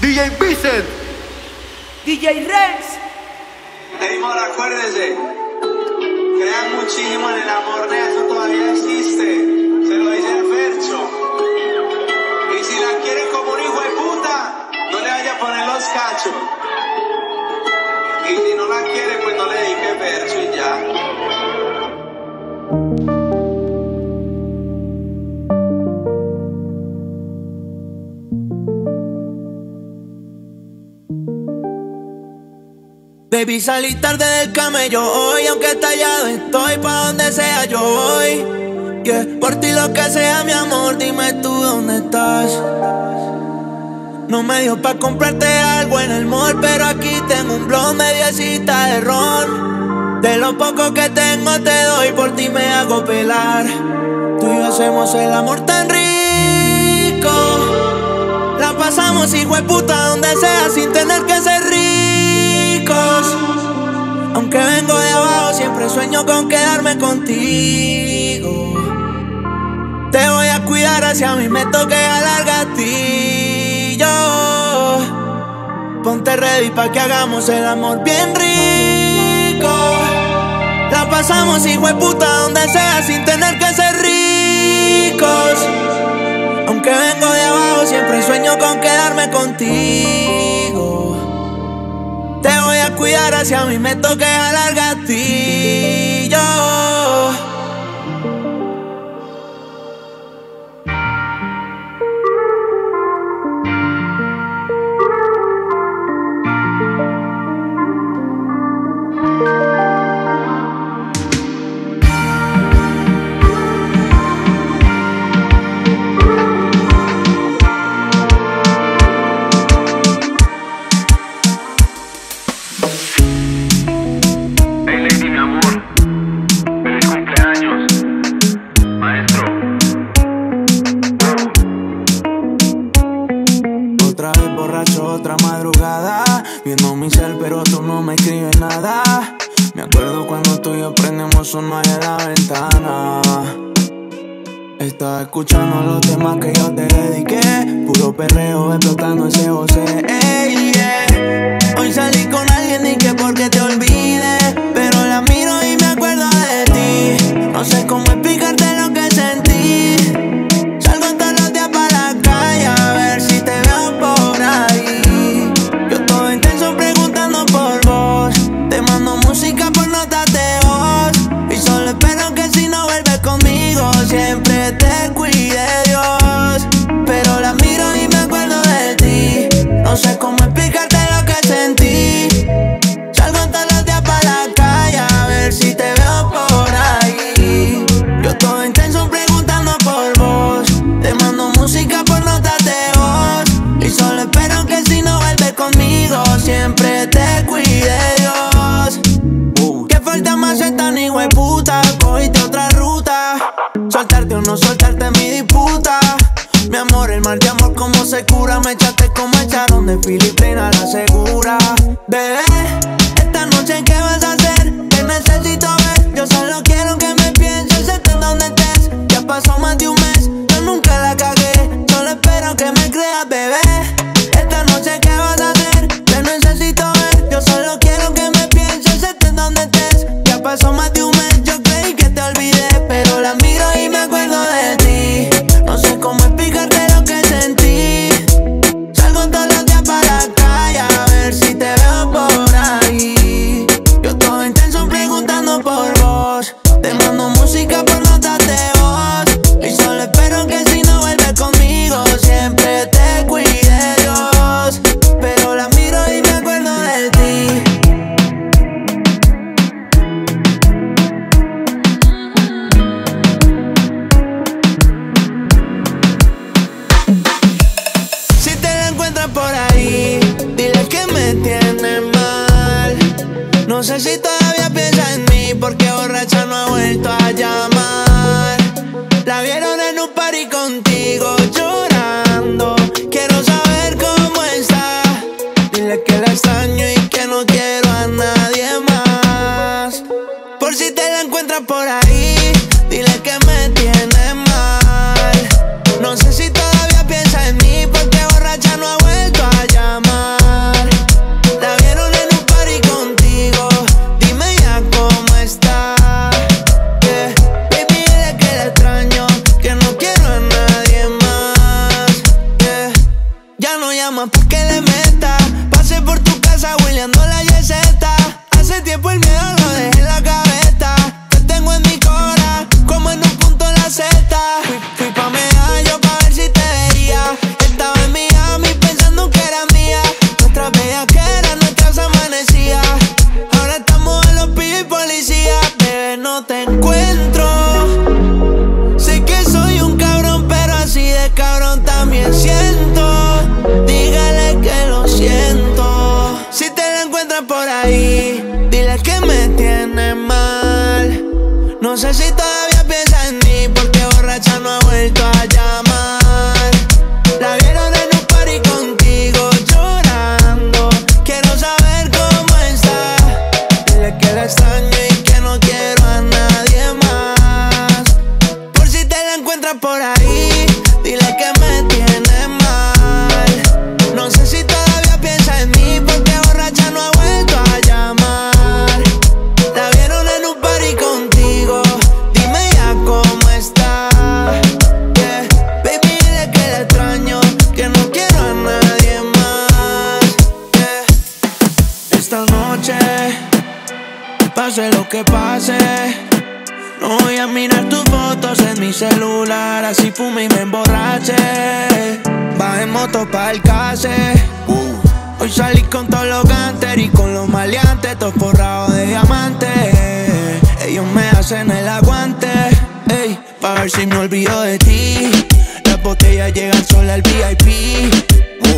DJ Vicent. DJ Renz. Neymar, acuérdense. Crean muchísimo en el amor de eso todavía existe. Se lo dice el Fercho. Y si la quieren como un hijo de puta, no le vaya a poner los cachos. Y si no la quiere, pues no le dije Fercho y ya. Baby, salí tarde del camello hoy, aunque tallado estoy, pa' donde sea yo voy. Yeah. Por ti lo que sea, mi amor, dime tú dónde estás. No me dio pa' comprarte algo en el mall, pero aquí tengo un blog mediecita de ron. De lo poco que tengo te doy, por ti me hago pelar. Tú y yo hacemos el amor tan rico. La pasamos, hijo de puta, donde sea, sin tener que ser Siempre sueño con quedarme contigo. Te voy a cuidar hacia mí, me toque alargar gatillo. Ponte ready pa' que hagamos el amor bien rico. La pasamos, hijo de puta, donde sea, sin tener que ser ricos. Aunque vengo de abajo, siempre sueño con quedarme contigo voy a cuidar, hacia mí me toque alargar a ti. Si me olvido de ti. Las botellas llegan solo al VIP.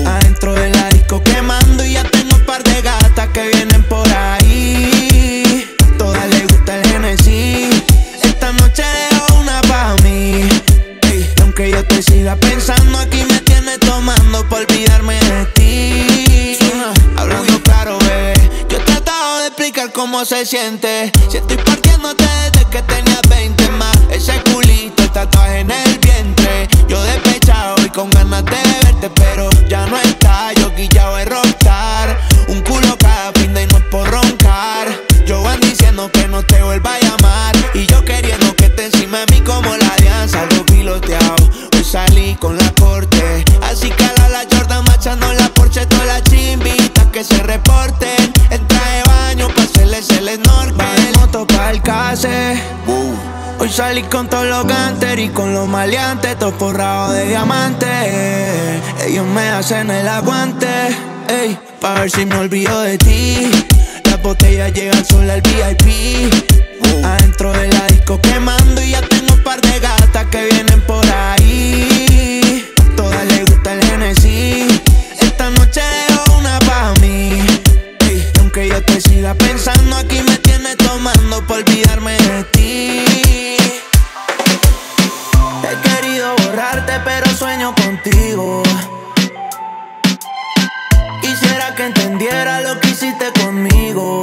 Adentro del disco quemando y ya tengo un par de gatas que vienen por ahí. Todas les gusta el Genesis. Esta noche dejo una pa' mí. Y aunque yo te siga pensando, aquí me tienes tomando por olvidarme de ti. Hablando claro, bebé. Yo he tratado de explicar cómo se siente. Si estoy partiéndote desde que tenías tatuaje en el vientre. Yo despechado y con ganas de verte, pero Salí con todos los ganter y con los maleantes, todos forrados de diamantes. Ellos me hacen el aguante, ey, pa' ver si me olvido de ti. Las botellas llegan solo al VIP. Adentro del disco quemando y ya tengo un par de gatas que vienen por ahí. Todas les gusta el Genesis. Esta noche dejo una pa' mí. Ey, aunque yo te siga pensando, aquí me tienes tomando por olvidarme de ti. Entendiera lo que hiciste conmigo.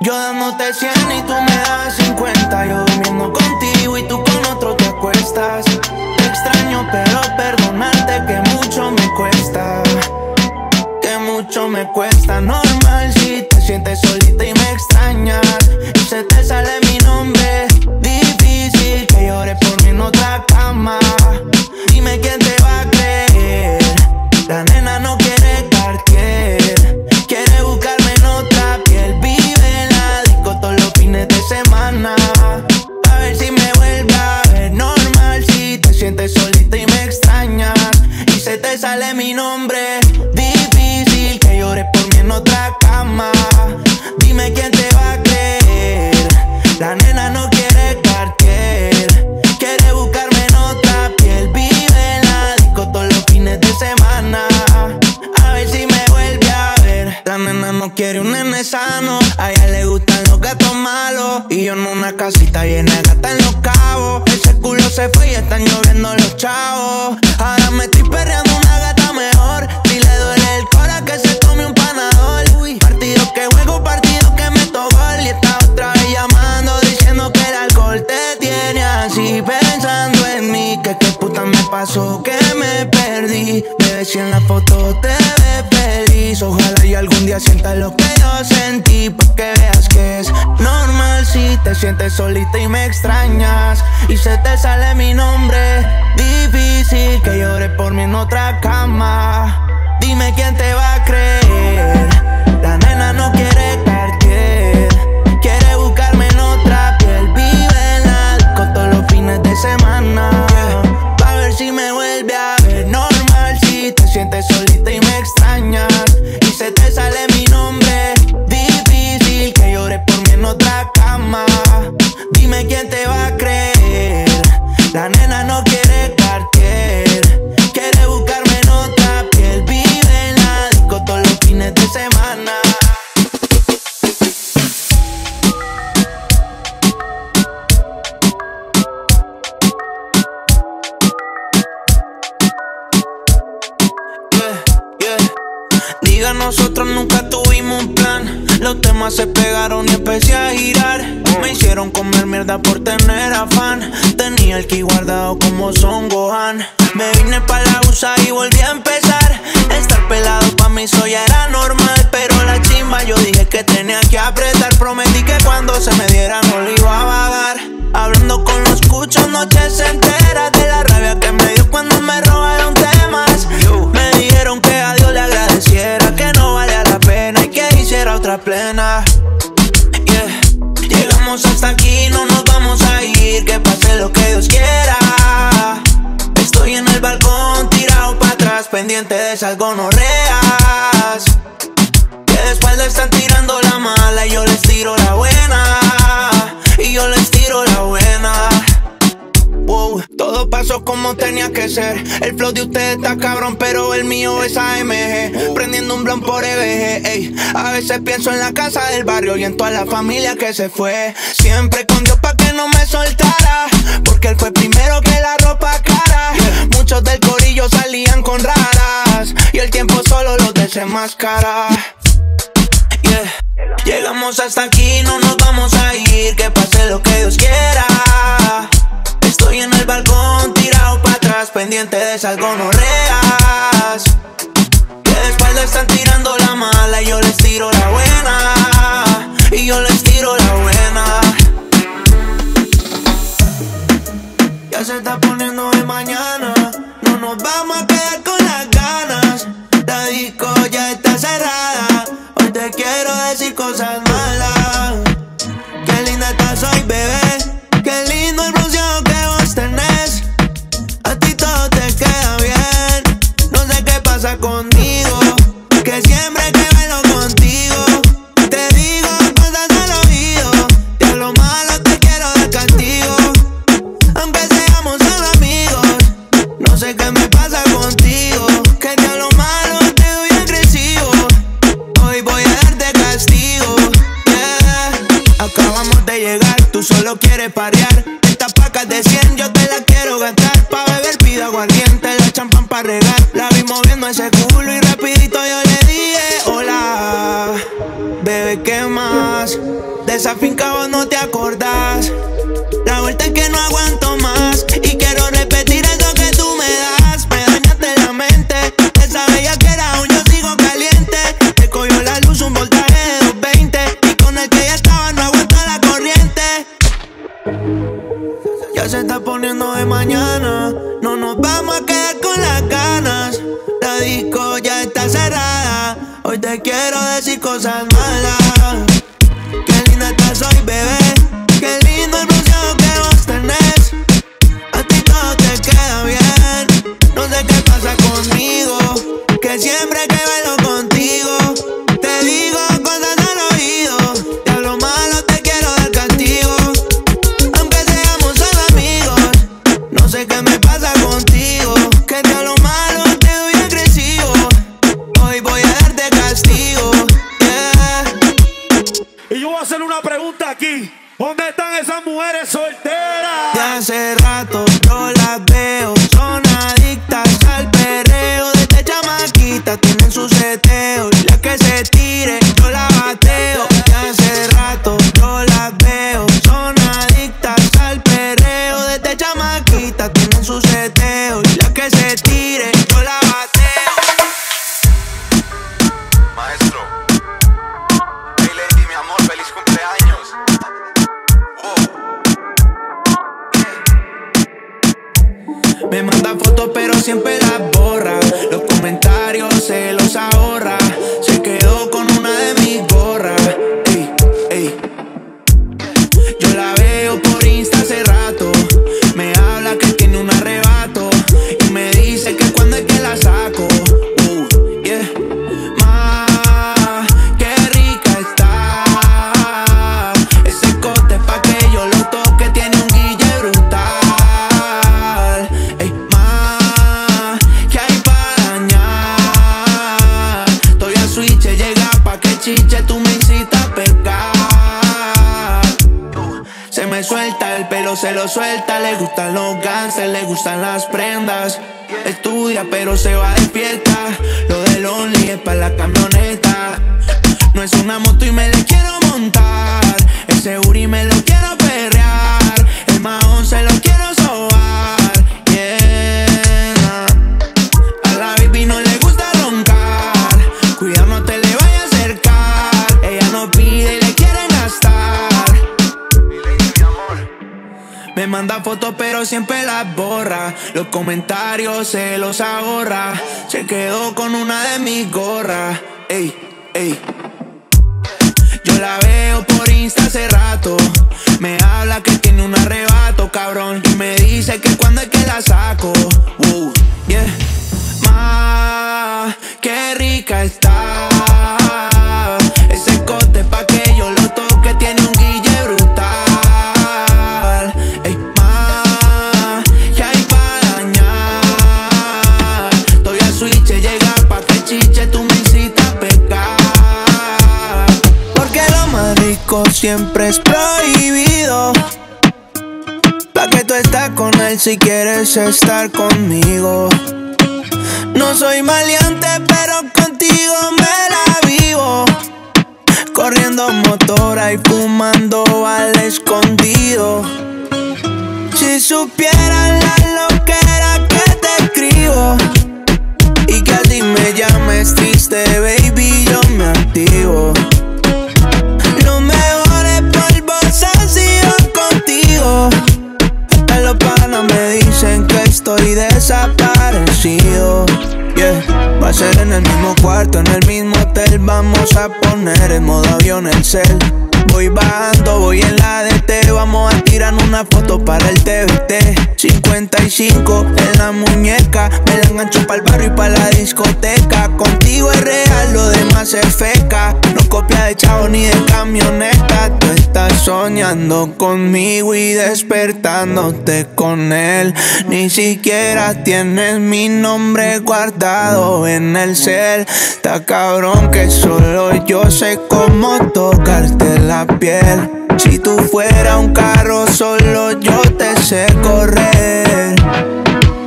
Yo dándote 100 y tú me das 50. Yo durmiendo contigo y tú con otro te acuestas. Te extraño, pero perdonarte que mucho me cuesta. Que mucho me cuesta. Normal si te sientes solita y me extrañas. Pasó, que me perdí. Bebé, si en la foto te ves feliz. Ojalá y algún día sientas lo que yo sentí. Pa' que veas que es normal si te sientes solita y me extrañas. Y se te sale mi nombre. Difícil que llores por mí en otra cama. Dime quién te va a creer. La nena no quiere Diga, nosotros nunca tuvimos un plan. Los temas se pegaron y empecé a girar. Me hicieron comer mierda por tener afán. Tenía el ki guardado como Son Gohan. Me vine pa' la USA y volví a empezar. Estar pelado pa' mí eso ya era normal. Pero la chimba yo dije que tenía que apretar. Prometí que cuando se me diera no le iba a vagar. Hablando con los cuchos noches enteras de la rabia que me dio cuando me robaron temas. Me dijeron que que hiciera otra plena. Yeah. Llegamos hasta aquí, no nos vamos a ir, que pase lo que Dios quiera. Estoy en el balcón, tirado para atrás, pendiente de esas gonorreas. Que de espalda están tirando la mala y yo les tiro la buena. Y yo les tiro la. Pasó como tenía que ser. El flow de ustedes está cabrón, pero el mío es AMG. Prendiendo un blon por EBG. A veces pienso en la casa del barrio y en toda la familia que se fue. Siempre con Dios pa' que no me soltara. Porque él fue primero que la ropa cara. Muchos del corillo salían con raras. Y el tiempo solo los desenmascara. Llegamos hasta aquí, no nos vamos a ir. Que pase lo que Dios quiera. Estoy en el balcón, pendiente de esas gonorreas. Que de espalda están tirando la mala y yo les tiro la buena. Y yo les tiro la buena. Ya se está poniendo de mañana. No nos vamos a quedar con las ganas. La disco ya está cerrada. Hoy te quiero decir cosas malas. Qué linda estás hoy, bebé. Ya se está poniendo de mañana, no nos vamos a quedar con las ganas. La disco ya está cerrada, hoy te quiero decir cosas malas. Qué linda estás hoy, bebé. Pero se lo suelta. Le gustan los ganses, le gustan las prendas. Estudia, pero se va despierta. Lo del Only es para la camioneta. No es una moto y me le quiero montar. Ese Uri me lo quiero Fotos pero siempre las borra. Los comentarios se los ahorra. Se quedó con una de mis gorras. Ey, ey. Yo la veo por Insta hace rato. Me habla que tiene un arrebato, cabrón. Y me dice que cuando es que la saco. Wow, yeah. Ma, qué rica está siempre es prohibido Pa' que tú estás con él si quieres estar conmigo no soy maleante, pero contigo me la vivo. Corriendo motora y fumando al escondido. Si supieran la loquera que te escribo y que así me llames triste, baby, yo me activo. Me dicen que estoy desaparecido. Yeah. Va a ser en el mismo cuarto, en el mismo hotel. Vamos a poner en modo avión el cel. Voy bajando, voy en la DT. Vamos a tirar una foto para el TVT. 55 en la muñeca. Me la engancho para el barrio y para la discoteca. Contigo es real, lo demás es feca. No copia de chavo ni de camioneta. Tú estás soñando conmigo y despertándote con él. Ni siquiera tienes mi nombre guardado en el cel. Está cabrón que solo yo sé cómo tocarte la piel. Si tú fuera un carro, solo yo te sé correr.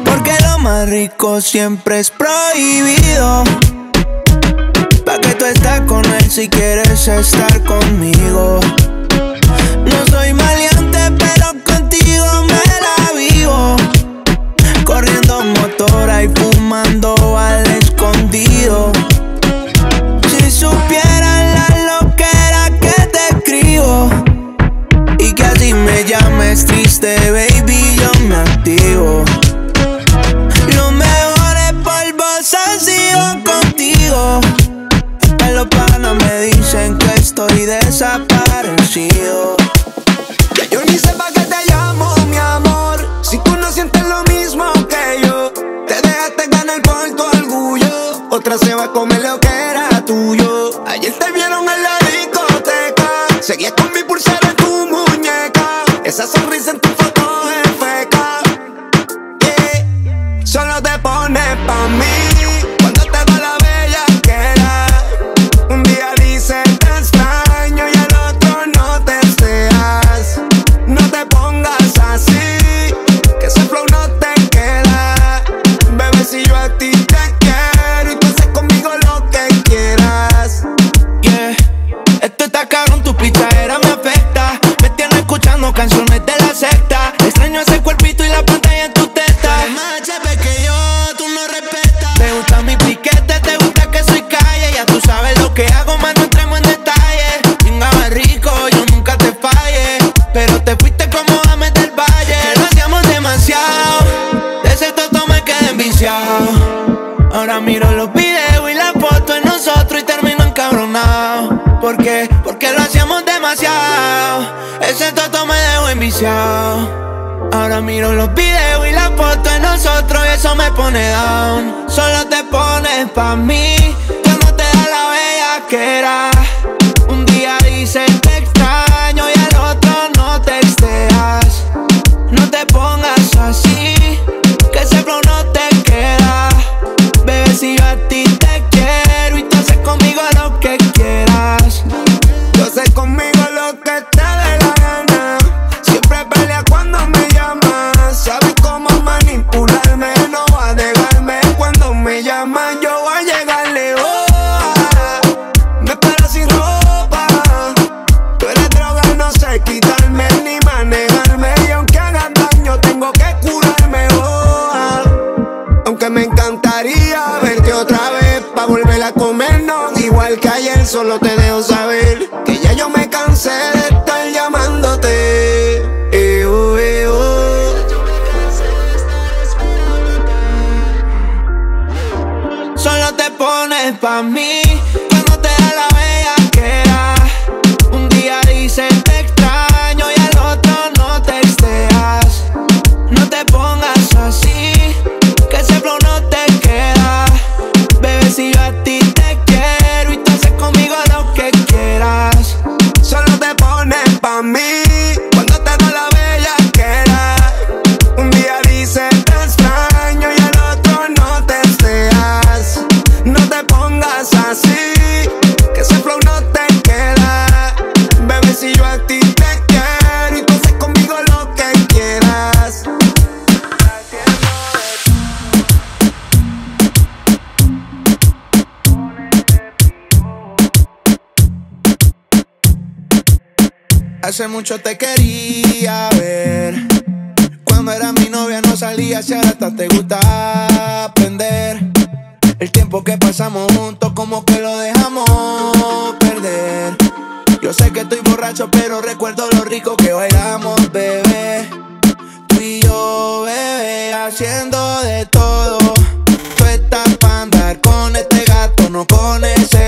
Porque lo más rico siempre es prohibido. Pa' que tú estás con él si quieres estar conmigo. No soy maleante, pero contigo me la vivo. Corriendo motora y fumando al escondido. Esto está cabrón, tu pichadera me Ahora miro los videos y las fotos en nosotros y eso me pone down. Solo te pones pa' mí, que no te da la bella que era. said hace mucho te quería ver. Cuando era mi novia no salías y ahora hasta te gusta aprender. El tiempo que pasamos juntos como que lo dejamos perder. Yo sé que estoy borracho, pero recuerdo lo rico que bailamos, bebé. Tú y yo, bebé, haciendo de todo. Tú estás para andar con este gato, no con ese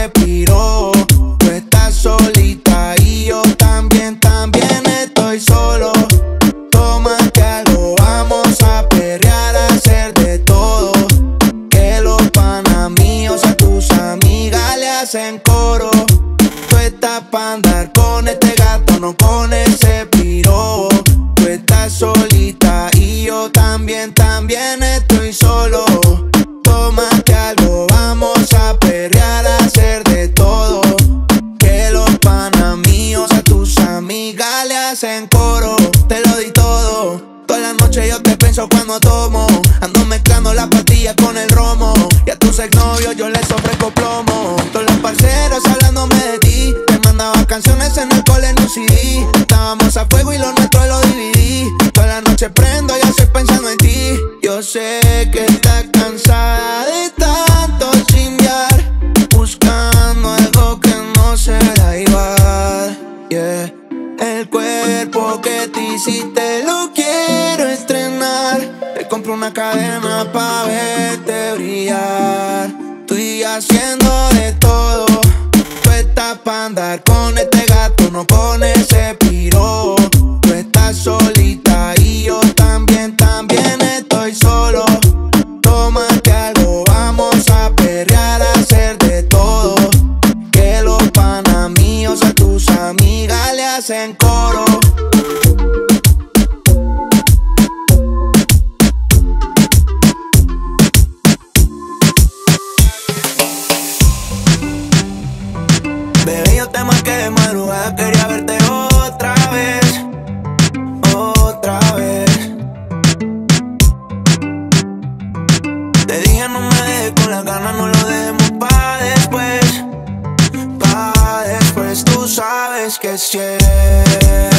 Si te lo quiero estrenar, te compro una cadena pa' verte brillar. Tú haciendo es que si eres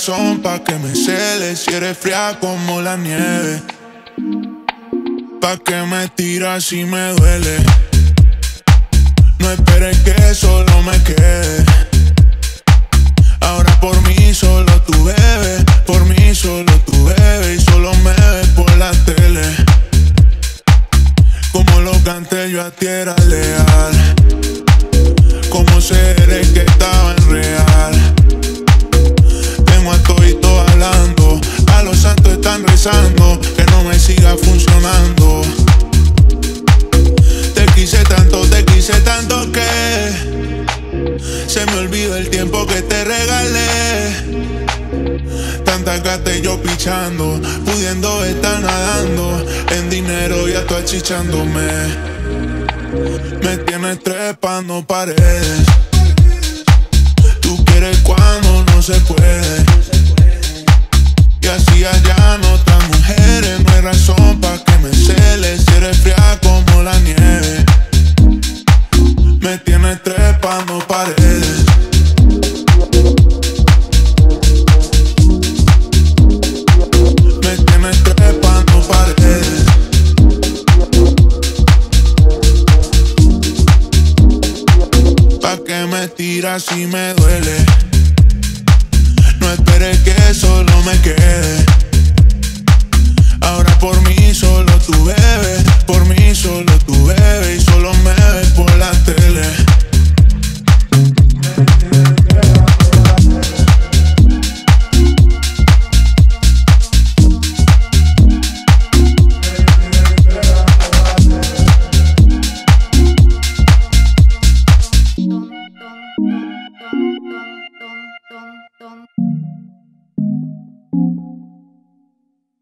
corazón pa' que me celes Si eres fría como la nieve Pa' que me tiras si me duele. No esperes que solo me quede. Ahora por mí solo tú bebes Por mí solo tú bebes Y solo me ves por la tele. Como lo canté yo a tierra leal. Como seres que estaban real tengo a todito hablando. A los santos están rezando que no me siga funcionando. Te quise tanto, te quise tanto que se me olvida el tiempo que te regalé. Tanta gata y yo pichando, pudiendo estar nadando. En dinero ya estoy achichándome. Me tienes trepando paredes quieres cuando no se puede. Y así allá no te